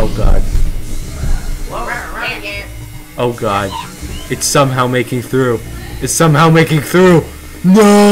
Oh god. Oh god. It's somehow making through. It's somehow making through. No!